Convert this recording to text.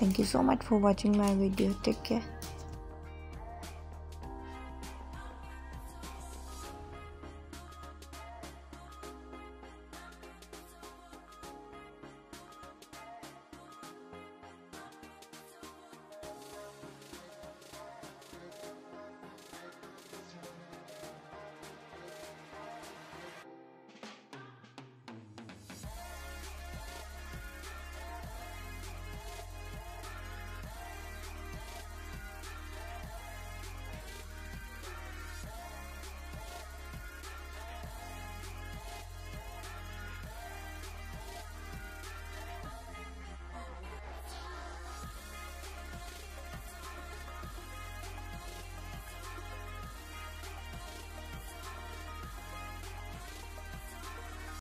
thank you so much for watching my video. Take care.